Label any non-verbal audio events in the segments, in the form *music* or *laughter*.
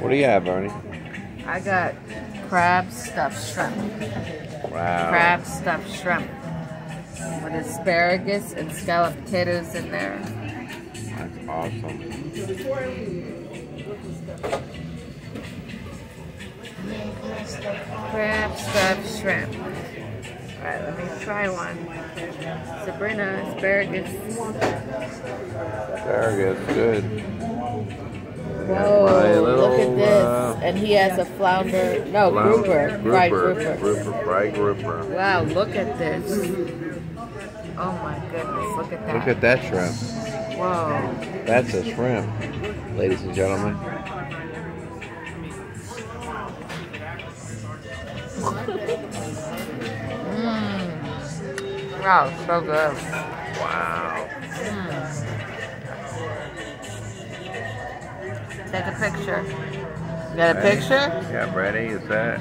What do you have, Ernie? I got crab stuffed shrimp. Wow. Crab stuffed shrimp. With asparagus and scalloped potatoes in there. That's awesome. Crab stuffed shrimp. Alright, let me try one. Sabrina, asparagus. Asparagus, good. Whoa, my little, look at this. uh, and he has a flounder. No, Flounder- grouper. Fried grouper. Grouper, fried grouper. Wow, look at this. Oh my goodness, look at that. Look at that shrimp. Whoa. That's a shrimp, ladies and gentlemen. Mmm. Wow, so good. Wow. Take a picture. You got a Ready? picture? Yeah, ready? Is that?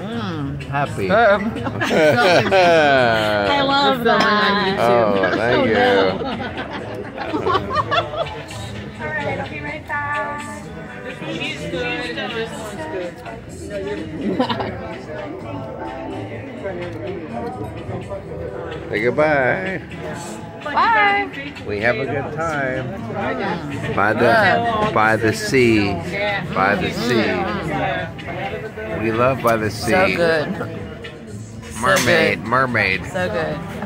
Mmm. Happy. *laughs* I love We're that. Oh, thank oh, you. Alright, *laughs* I'll be right back. *laughs* Say goodbye. Bye. We have a good time. Mm. By the by the sea. By the sea. We love by the sea. So good. Mermaid, mermaid. So good.